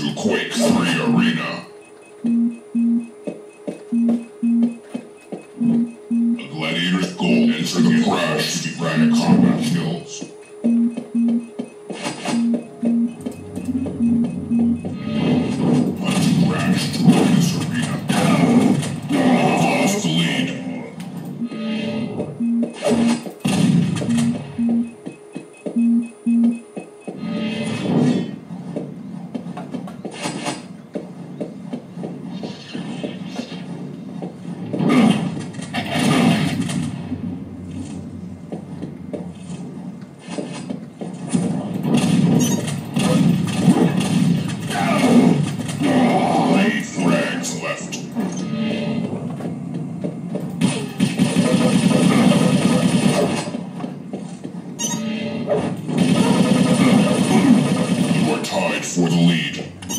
to Quake 3 Arena. A gladiator's goal enters the crash to be combat skill. lead.